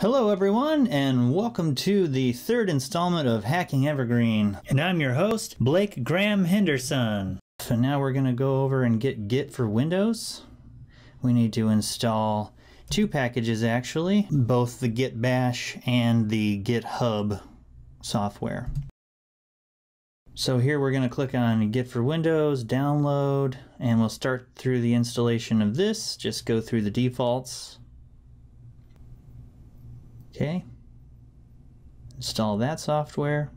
Hello, everyone, and welcome to the third installment of Hacking Evergreen. And I'm your host, Blake Graham Henderson. So now we're going to go over and get Git for Windows. We need to install two packages actually, both the Git Bash and the GitHub software. So here we're going to click on Git for Windows, download, and we'll start through the installation of this. Just go through the defaults. Okay. Install that software.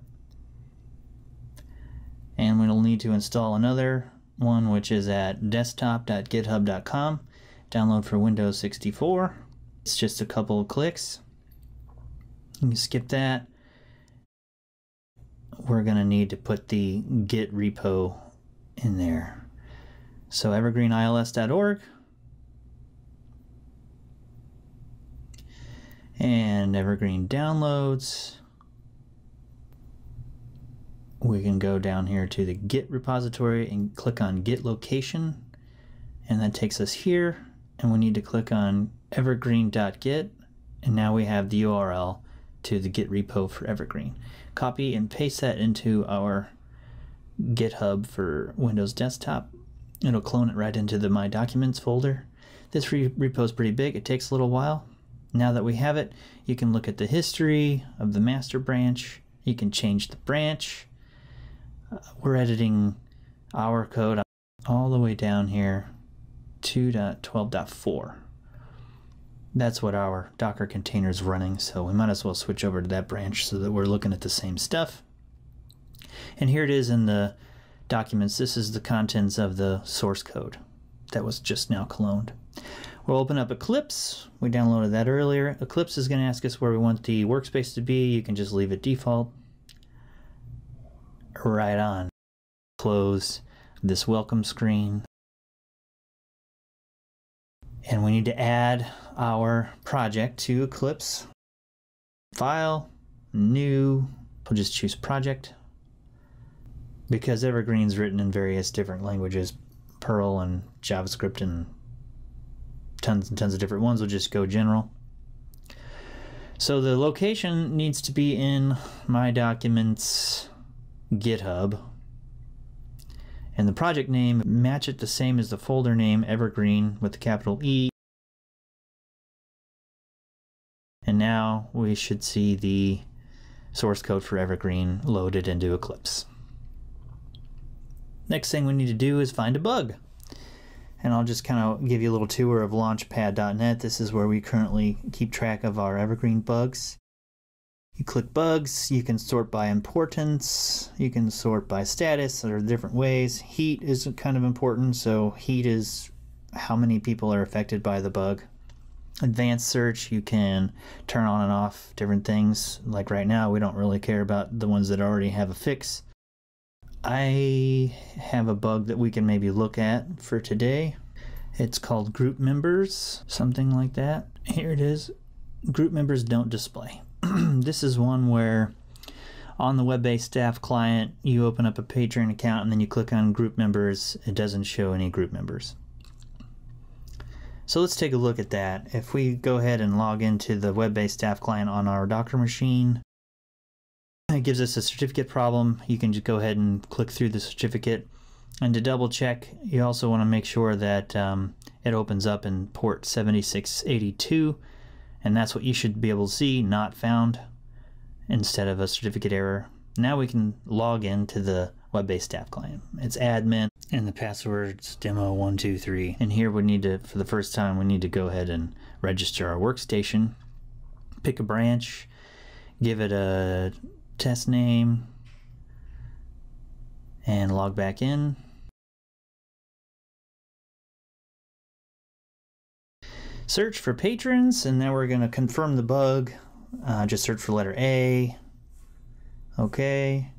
And we'll need to install another one, which is at desktop.github.com. Download for Windows 64. It's just a couple of clicks. You can skip that. We're going to need to put the Git repo in there. So evergreenils.org and Evergreen downloads. We can go down here to the Git repository and click on Git location, and that takes us here. And we need to click on evergreen.git, and now we have the URL to the Git repo for Evergreen. Copy and paste that into our GitHub for Windows Desktop. It'll clone it right into the My Documents folder. This repo is pretty big. It takes a little while. Now that we have it, you can look at the history of the master branch. You can change the branch. Uh, we're editing our code all the way down here 2.12.4. That's what our Docker container is running, so we might as well switch over to that branch so that we're looking at the same stuff. And here it is in the documents. This is the contents of the source code that was just now cloned. We'll open up Eclipse. We downloaded that earlier. Eclipse is going to ask us where we want the workspace to be. You can just leave it default. Right on. Close this welcome screen. And we need to add our project to Eclipse. File, new, we'll just choose project. Because Evergreen's written in various different languages, Perl and JavaScript and tons and tons of different ones. We'll just go general. So the location needs to be in my documents GitHub. And the project name, match it the same as the folder name, Evergreen, with the capital E. And now we should see the source code for Evergreen loaded into Eclipse. Next thing we need to do is find a bug and I'll just kind of give you a little tour of launchpad.net. This is where we currently keep track of our evergreen bugs. You click bugs, you can sort by importance, you can sort by status, there are different ways. Heat is kind of important, so heat is how many people are affected by the bug. Advanced search, you can turn on and off different things. Like right now, we don't really care about the ones that already have a fix. I have a bug that we can maybe look at for today. It's called group members, something like that. Here it is. Group members don't display. this is one where on the web-based staff client, you open up a patron account and then you click on group members. It doesn't show any group members. So let's take a look at that. If we go ahead and log into the web-based staff client on our Docker machine, it gives us a certificate problem. You can just go ahead and click through the certificate. And to double check, you also want to make sure that um, it opens up in port 7682. And that's what you should be able to see, not found, instead of a certificate error. Now we can log into the web-based staff client. It's admin and the password's demo123. And here we need to, for the first time, we need to go ahead and register our workstation. Pick a branch, give it a test name and log back in. Search for patrons, and now we're going to confirm the bug. Uh, just search for letter A. Okay.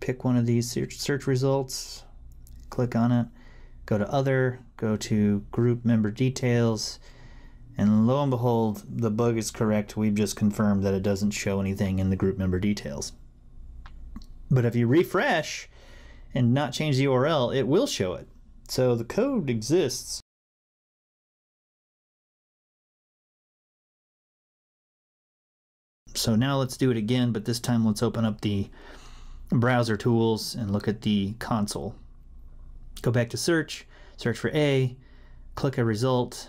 Pick one of these search, search results. Click on it. Go to Other. Go to Group Member Details. And lo and behold, the bug is correct. We've just confirmed that it doesn't show anything in the group member details. But if you refresh and not change the URL, it will show it. So the code exists. So now let's do it again, but this time let's open up the browser tools and look at the console. Go back to search, search for A, click a result,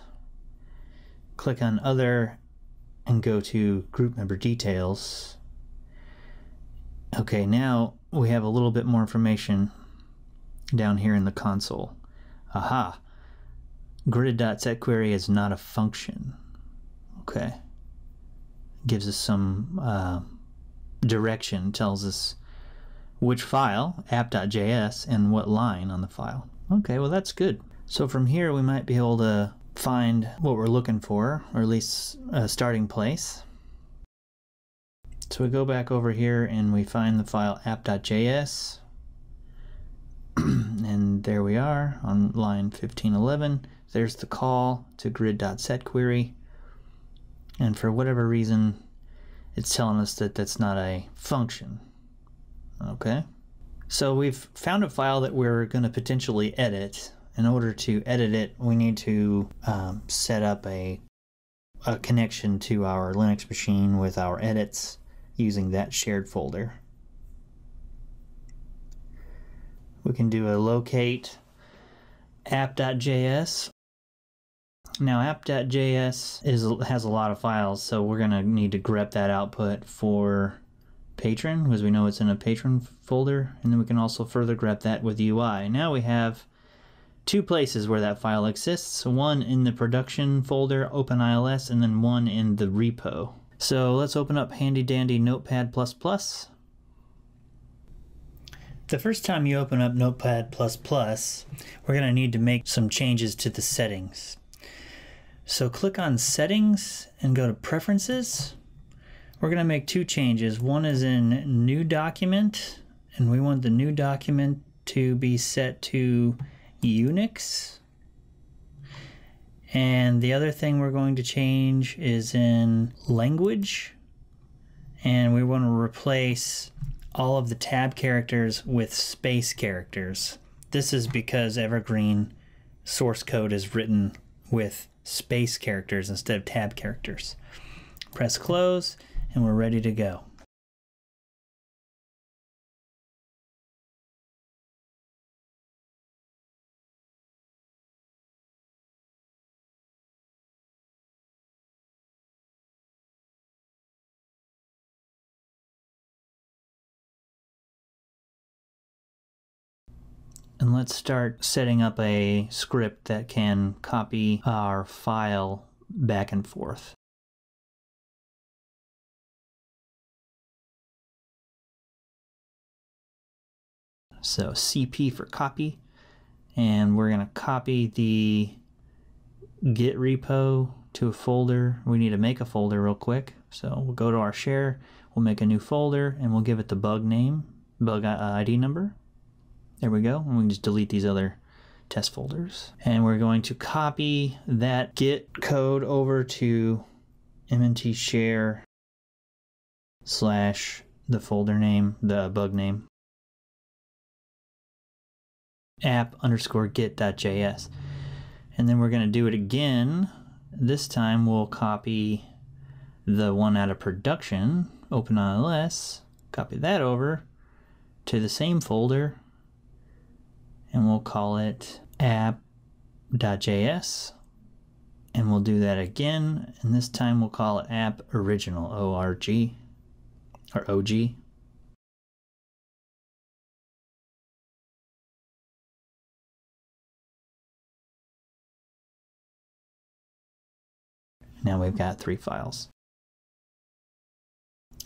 click on other, and go to group member details. Okay, now we have a little bit more information down here in the console. Aha! grid.setQuery is not a function. Okay. Gives us some uh, direction, tells us which file, app.js, and what line on the file. Okay, well that's good. So from here we might be able to find what we're looking for, or at least a starting place. So we go back over here and we find the file app.js. and there we are on line 1511. There's the call to grid.setQuery. And for whatever reason, it's telling us that that's not a function. Okay. So we've found a file that we're going to potentially edit. In order to edit it, we need to um, set up a, a connection to our Linux machine with our edits using that shared folder. We can do a locate app.js. Now app.js is has a lot of files, so we're going to need to grep that output for patron because we know it's in a patron folder and then we can also further grep that with UI. Now we have two places where that file exists, one in the production folder open OpenILS and then one in the repo. So let's open up handy dandy Notepad++. The first time you open up Notepad++, we're going to need to make some changes to the settings. So click on Settings and go to Preferences we're going to make two changes. One is in new document, and we want the new document to be set to Unix. And the other thing we're going to change is in language. And we want to replace all of the tab characters with space characters. This is because Evergreen source code is written with space characters instead of tab characters. Press close and we're ready to go. And let's start setting up a script that can copy our file back and forth. So CP for copy. And we're going to copy the git repo to a folder. We need to make a folder real quick. So we'll go to our share, we'll make a new folder, and we'll give it the bug name, bug ID uh, number. There we go. And we can just delete these other test folders. And we're going to copy that git code over to mnt share slash the folder name, the bug name app underscore git.js. And then we're going to do it again. This time we'll copy the one out of production, open OpenILS, copy that over to the same folder, and we'll call it app.js. And we'll do that again, and this time we'll call it app original, O-R-G, or O-G. Now we've got three files.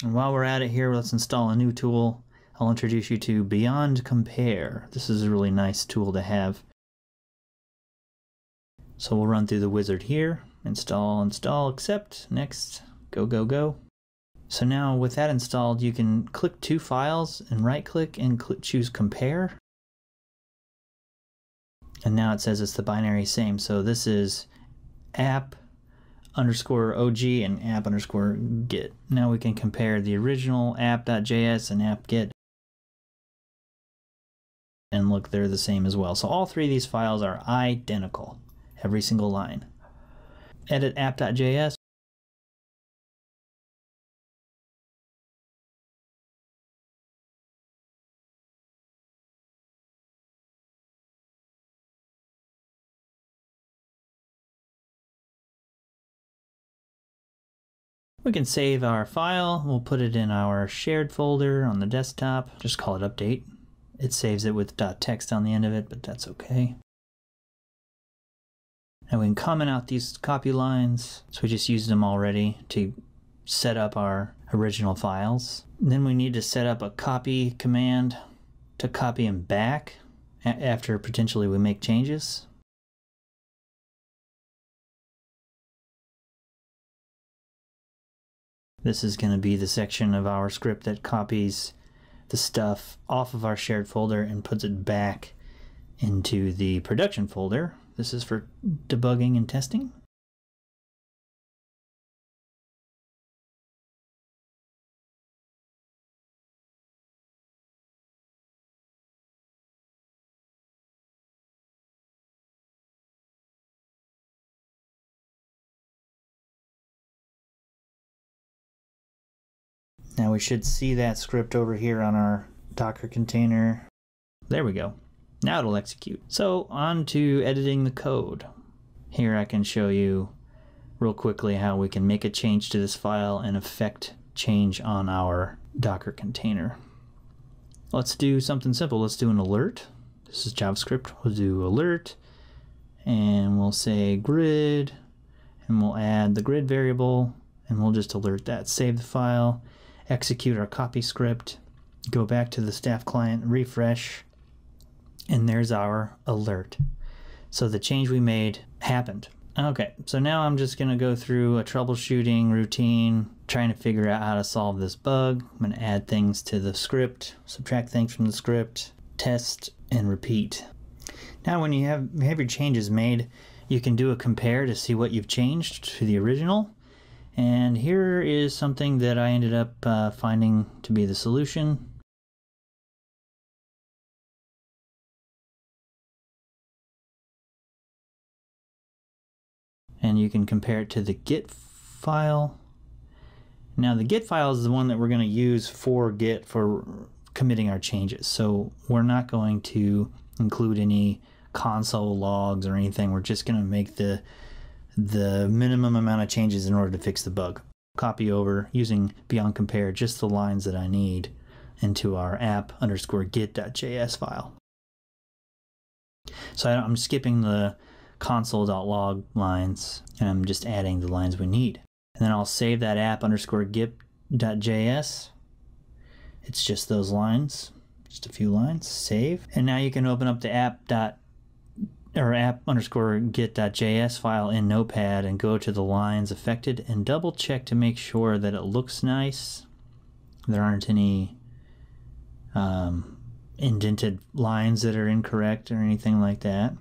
And while we're at it here, let's install a new tool. I'll introduce you to Beyond Compare. This is a really nice tool to have. So we'll run through the wizard here. Install, install, accept, next, go, go, go. So now with that installed, you can click two files and right click and cl choose compare. And now it says it's the binary same. So this is app underscore OG and app underscore git. Now we can compare the original app.js and app.git and look, they're the same as well. So all three of these files are identical, every single line. Edit app.js. We can save our file. We'll put it in our shared folder on the desktop. Just call it update. It saves it with .text on the end of it, but that's okay. And we can comment out these copy lines. So we just used them already to set up our original files. And then we need to set up a copy command to copy them back after potentially we make changes. This is going to be the section of our script that copies the stuff off of our shared folder and puts it back into the production folder. This is for debugging and testing. Now we should see that script over here on our Docker container. There we go. Now it'll execute. So on to editing the code. Here I can show you real quickly how we can make a change to this file and affect change on our Docker container. Let's do something simple. Let's do an alert. This is JavaScript. We'll do alert and we'll say grid and we'll add the grid variable and we'll just alert that. Save the file execute our copy script, go back to the staff client, refresh, and there's our alert. So the change we made happened. Okay, so now I'm just going to go through a troubleshooting routine, trying to figure out how to solve this bug. I'm to add things to the script, subtract things from the script, test, and repeat. Now when you have, have your changes made, you can do a compare to see what you've changed to the original. And here is something that I ended up uh, finding to be the solution. And you can compare it to the git file. Now the git file is the one that we're going to use for git for committing our changes. So we're not going to include any console logs or anything. We're just going to make the the minimum amount of changes in order to fix the bug. Copy over using beyond compare just the lines that I need into our app underscore git.js file. So I'm skipping the console.log lines and I'm just adding the lines we need. And then I'll save that app underscore git.js. It's just those lines, just a few lines, save. And now you can open up the app.js or app underscore git.js file in Notepad and go to the lines affected and double check to make sure that it looks nice. There aren't any um, indented lines that are incorrect or anything like that.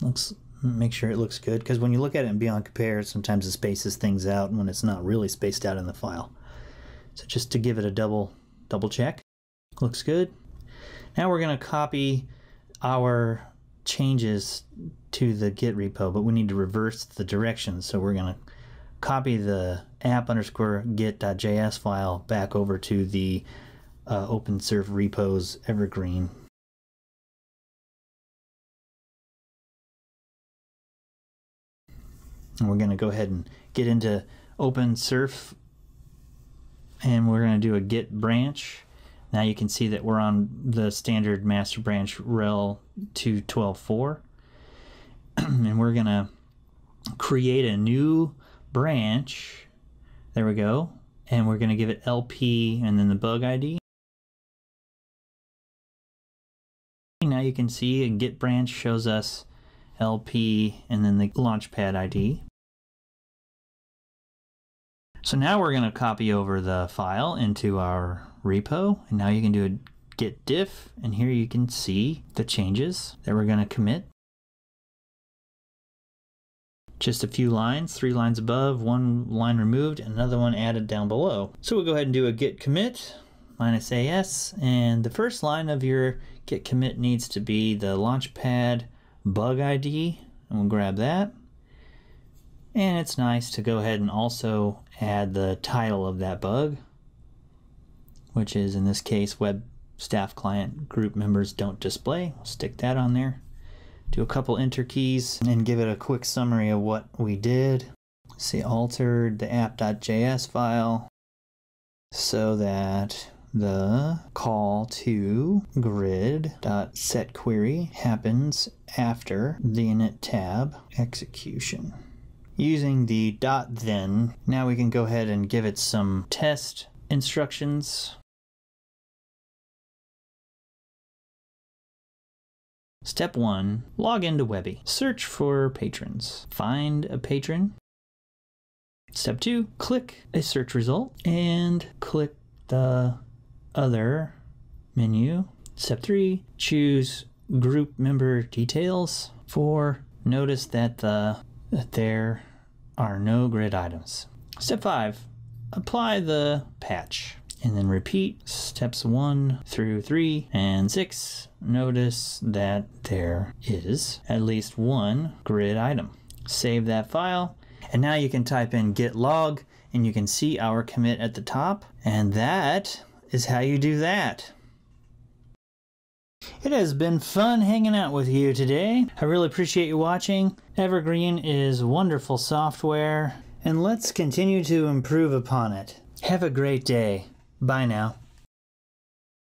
Looks make sure it looks good because when you look at it in Beyond Compare, sometimes it spaces things out when it's not really spaced out in the file. So just to give it a double double check, looks good. Now we're going to copy our changes to the Git repo, but we need to reverse the directions. So we're going to copy the app underscore git.js file back over to the uh, OpenSRF repos evergreen. And we're going to go ahead and get into OpenSRF and we're going to do a git branch now you can see that we're on the standard master branch rel 212.4 and we're going to create a new branch. There we go. And we're going to give it LP and then the bug ID. Now you can see a git branch shows us LP and then the launchpad ID. So now we're going to copy over the file into our repo. And now you can do a git diff. And here you can see the changes that we're going to commit. Just a few lines, three lines above, one line removed, another one added down below. So we'll go ahead and do a git commit minus AS. And the first line of your git commit needs to be the launchpad bug ID. And we'll grab that. And it's nice to go ahead and also add the title of that bug which is in this case web staff client group members don't display. We'll stick that on there. Do a couple enter keys and give it a quick summary of what we did. see altered the app.js file so that the call to grid.setQuery happens after the init tab execution. Using the dot then, now we can go ahead and give it some test instructions. Step 1. Log into Webby. Search for patrons. Find a patron. Step 2. Click a search result and click the other menu. Step 3. Choose group member details. 4. Notice that, the, that there are no grid items. Step 5. Apply the patch and then repeat steps 1 through 3 and 6. Notice that there is at least one grid item. Save that file and now you can type in git log and you can see our commit at the top and that is how you do that. It has been fun hanging out with you today. I really appreciate you watching. Evergreen is wonderful software and let's continue to improve upon it. Have a great day. Bye now.